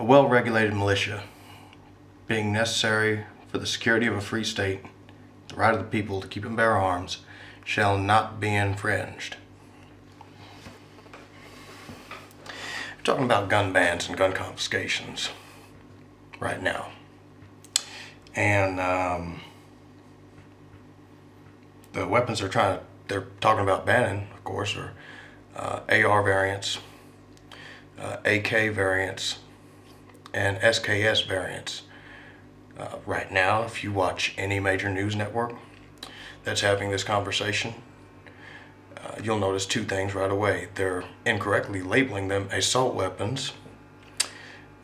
a well-regulated militia being necessary for the security of a free state, the right of the people to keep and bear arms, shall not be infringed. We're talking about gun bans and gun confiscations right now. And um, the weapons they're trying to, they're talking about banning, of course, are uh, AR variants, uh, AK variants, and SKS variants. Uh, right now, if you watch any major news network that's having this conversation, uh, you'll notice two things right away. They're incorrectly labeling them assault weapons,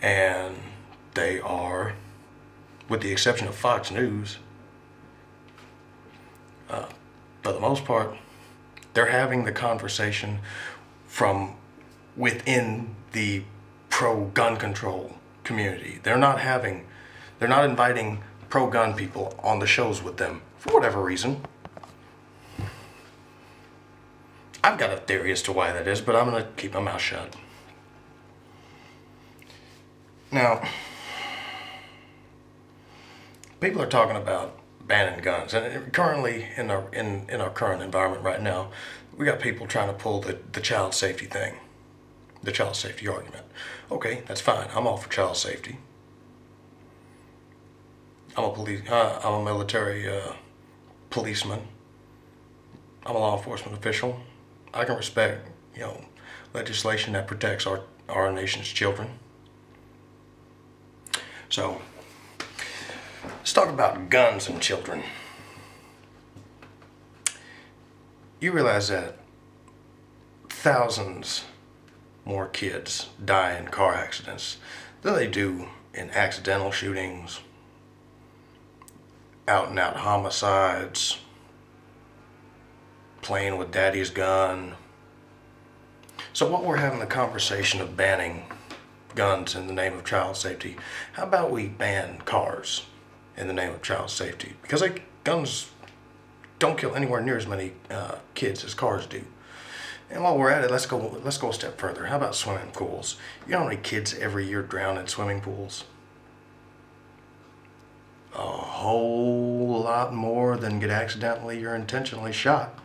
and they are, with the exception of Fox News, uh, for the most part, they're having the conversation from within the pro gun control community. They're not having, they're not inviting pro gun people on the shows with them for whatever reason. I've got a theory as to why that is, but I'm going to keep my mouth shut. Now, people are talking about banning guns, and currently in our in in our current environment right now, we got people trying to pull the the child safety thing, the child safety argument. Okay, that's fine. I'm all for child safety. I'm a police. Uh, I'm a military uh, policeman. I'm a law enforcement official. I can respect, you know, legislation that protects our, our nation's children. So, let's talk about guns and children. You realize that thousands more kids die in car accidents than they do in accidental shootings, out and out homicides, playing with daddy's gun. So what we're having the conversation of banning guns in the name of child safety, how about we ban cars in the name of child safety? Because like, guns don't kill anywhere near as many uh, kids as cars do. And while we're at it, let's go let's go a step further. How about swimming pools? You know how many kids every year drown in swimming pools? A whole lot more than get accidentally or intentionally shot.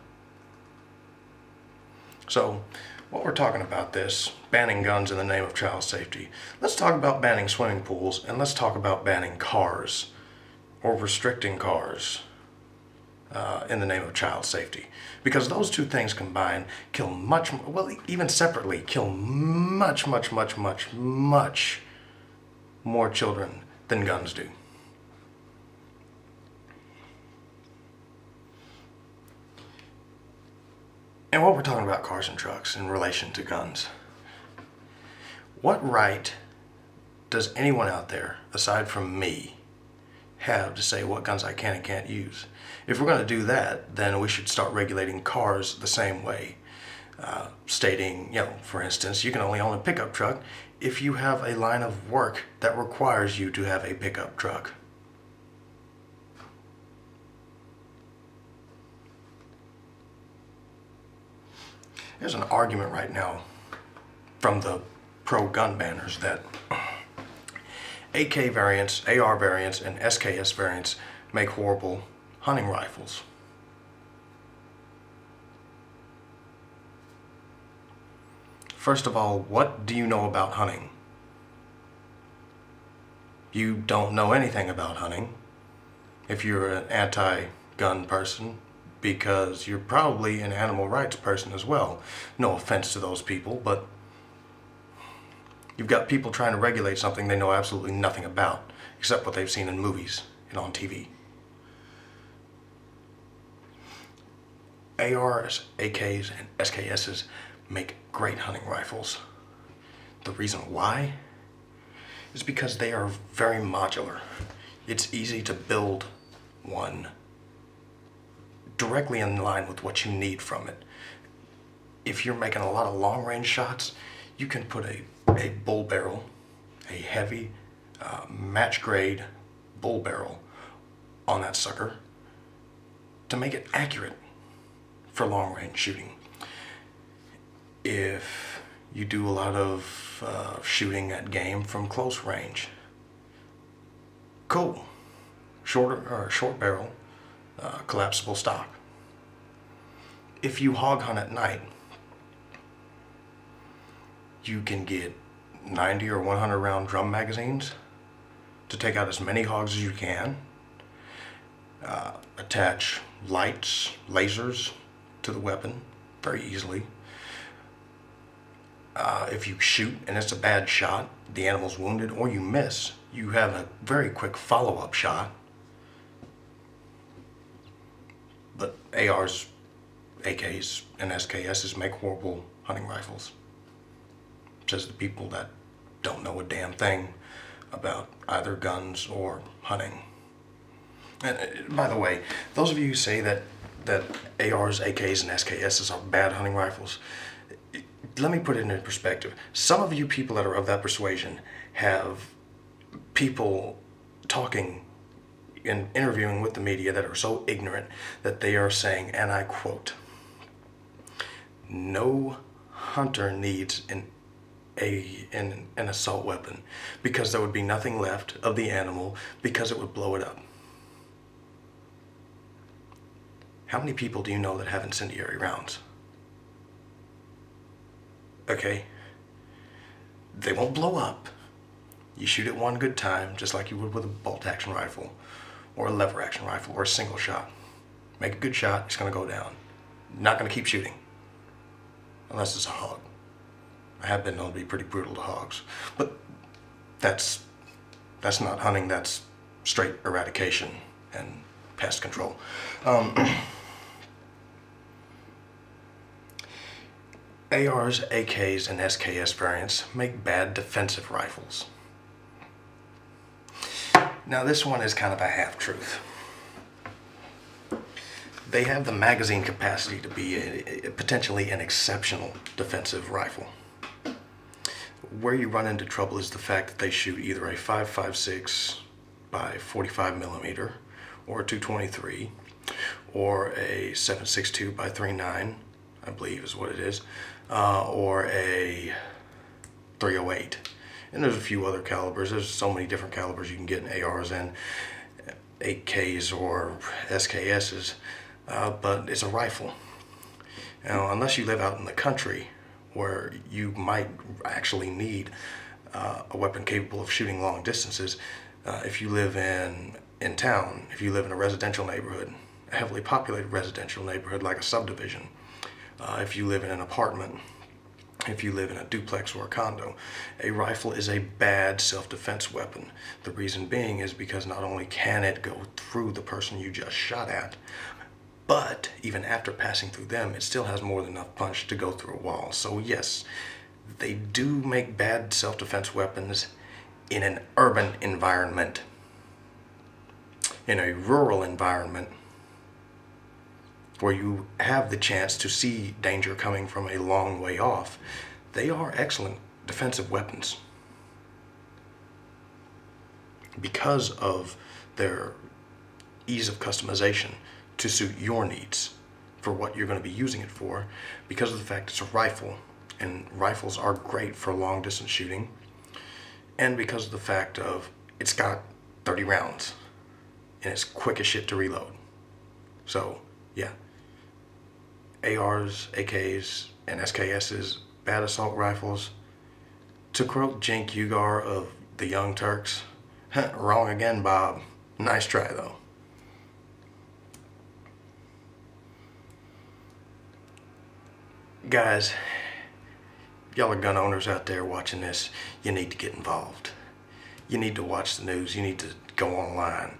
So, what we're talking about this, banning guns in the name of child safety. Let's talk about banning swimming pools and let's talk about banning cars or restricting cars uh, in the name of child safety. Because those two things combined kill much, well, even separately, kill much, much, much, much, much more children than guns do. And what we're talking about cars and trucks in relation to guns. What right does anyone out there, aside from me, have to say what guns I can and can't use? If we're going to do that, then we should start regulating cars the same way. Uh, stating, you know, for instance, you can only own a pickup truck if you have a line of work that requires you to have a pickup truck. There's an argument right now from the pro-gun banners that AK variants, AR variants, and SKS variants make horrible hunting rifles. First of all, what do you know about hunting? You don't know anything about hunting. If you're an anti-gun person, because you're probably an animal rights person as well. No offense to those people, but you've got people trying to regulate something they know absolutely nothing about, except what they've seen in movies and on TV. ARs, AKs, and SKSs make great hunting rifles. The reason why is because they are very modular. It's easy to build one directly in line with what you need from it. If you're making a lot of long range shots, you can put a, a bull barrel, a heavy uh, match grade bull barrel on that sucker to make it accurate for long range shooting. If you do a lot of uh, shooting at game from close range. Cool. Shorter or short barrel, uh, collapsible stock. If you hog hunt at night, you can get 90 or 100 round drum magazines to take out as many hogs as you can. Uh, attach lights, lasers to the weapon very easily. Uh, if you shoot and it's a bad shot, the animal's wounded, or you miss, you have a very quick follow-up shot. But ARs, AKs, and SKSs make horrible hunting rifles. Says the people that don't know a damn thing about either guns or hunting. And uh, by the way, those of you who say that that ARs, AKs, and SKSs are bad hunting rifles, let me put it in perspective. Some of you people that are of that persuasion have people talking and interviewing with the media that are so ignorant that they are saying, and I quote, no hunter needs an a an, an assault weapon because there would be nothing left of the animal because it would blow it up. How many people do you know that have incendiary rounds? Okay? They won't blow up. You shoot it one good time, just like you would with a bolt action rifle, or a lever action rifle, or a single shot. Make a good shot, it's gonna go down. Not gonna keep shooting. Unless it's a hog. Have been known to be pretty brutal to hogs. But that's that's not hunting, that's straight eradication and pest control. Um, ARs, AKs, and SKS variants make bad defensive rifles. Now this one is kind of a half-truth. They have the magazine capacity to be a, a, potentially an exceptional defensive rifle. Where you run into trouble is the fact that they shoot either a 5.56 by 45 millimeter or a 223 or a 7.62 by 3.9 I believe is what it is, uh, or a 308. And there's a few other calibers. There's so many different calibers you can get in ARs and AKs or SKSs, uh, but it's a rifle. Now, unless you live out in the country where you might actually need uh, a weapon capable of shooting long distances, uh, if you live in in town, if you live in a residential neighborhood, a heavily populated residential neighborhood like a subdivision, uh, if you live in an apartment, if you live in a duplex or a condo. A rifle is a bad self-defense weapon. The reason being is because not only can it go through the person you just shot at, but even after passing through them, it still has more than enough punch to go through a wall. So yes, they do make bad self-defense weapons in an urban environment. In a rural environment, where you have the chance to see danger coming from a long way off, they are excellent defensive weapons because of their ease of customization to suit your needs for what you're going to be using it for because of the fact it's a rifle and rifles are great for long distance shooting and because of the fact of it's got 30 rounds and it's quick as shit to reload so yeah ARs, AKs, and SKSs, bad assault rifles. To quote Cenk Uygur of the Young Turks, wrong again, Bob. Nice try, though. Guys, y'all are gun owners out there watching this. You need to get involved. You need to watch the news. You need to go online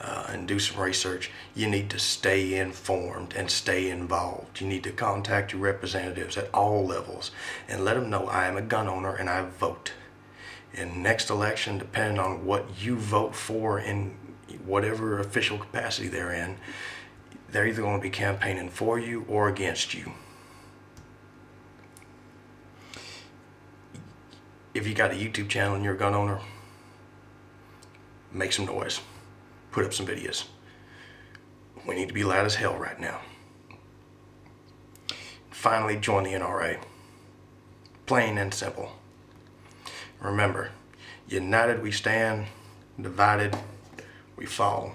uh, and do some research, you need to stay informed and stay involved. You need to contact your representatives at all levels and let them know I am a gun owner and I vote. In next election, depending on what you vote for in whatever official capacity they're in, they're either going to be campaigning for you or against you. If you got a YouTube channel and you're a gun owner, make some noise put up some videos. We need to be loud as hell right now. Finally, join the NRA. Plain and simple. Remember, united we stand, divided we fall.